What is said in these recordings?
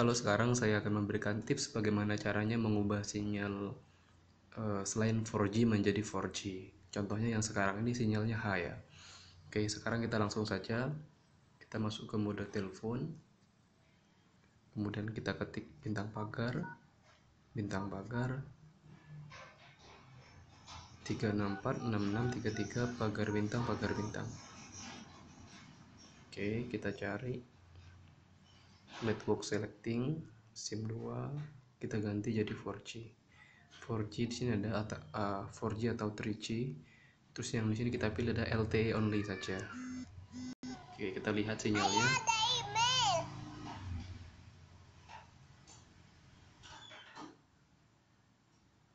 Kalau sekarang saya akan memberikan tips bagaimana caranya mengubah sinyal uh, selain 4G menjadi 4G. Contohnya yang sekarang ini sinyalnya H ya. Oke, sekarang kita langsung saja kita masuk ke mode telepon. Kemudian kita ketik bintang pagar, bintang pagar 3646633 pagar bintang pagar bintang. Oke, kita cari network selecting SIM 2 kita ganti jadi 4G. 4G di sini ada uh, 4G atau 3G terus yang di sini kita pilih ada LTE only saja. Oke kita lihat sinyalnya.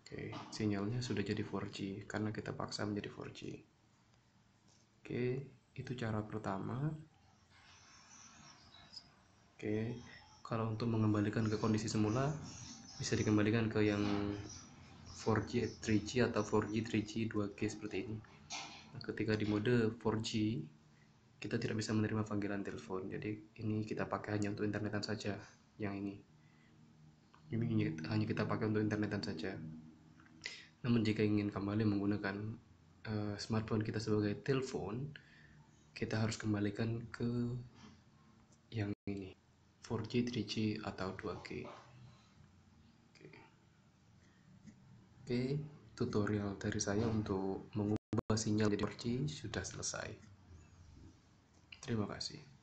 Oke sinyalnya sudah jadi 4G karena kita paksa menjadi 4G oke itu cara pertama oke kalau untuk mengembalikan ke kondisi semula bisa dikembalikan ke yang 4G 3G atau 4G 3G 2G seperti ini. Nah, ketika di mode 4G kita tidak bisa menerima panggilan telepon. Jadi ini kita pakai hanya untuk internetan saja yang ini. Ini hanya kita pakai untuk internetan saja. Namun jika ingin kembali menggunakan uh, smartphone kita sebagai telepon kita harus kembalikan ke yang ini 4G 3G atau 2G Oke, tutorial dari saya untuk mengubah sinyal jadi 4G sudah selesai. Terima kasih.